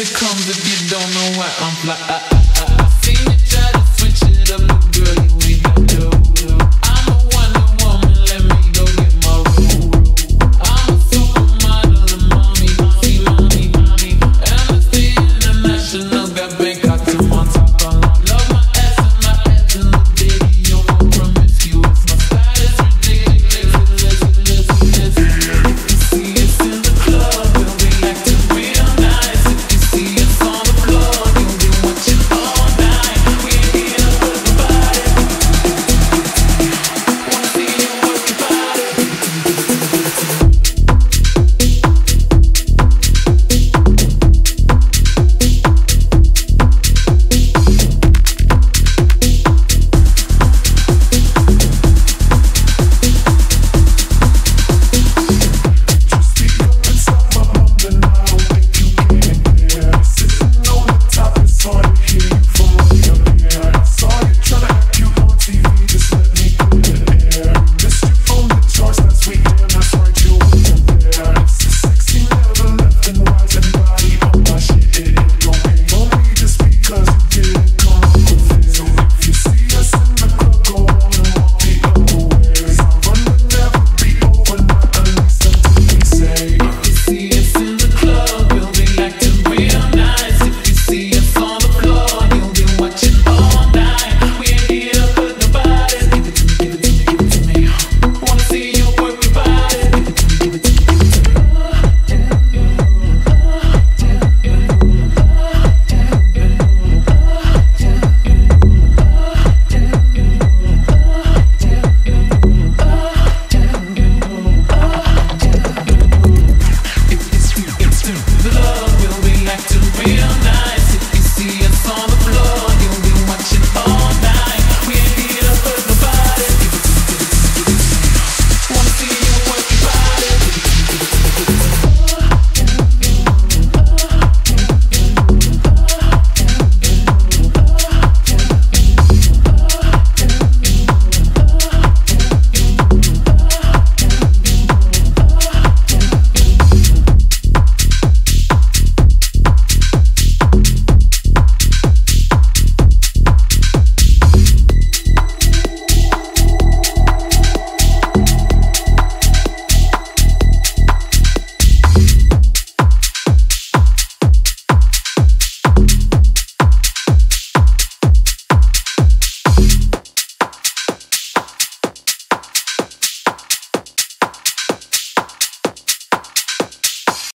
It comes if you don't know why I'm fly.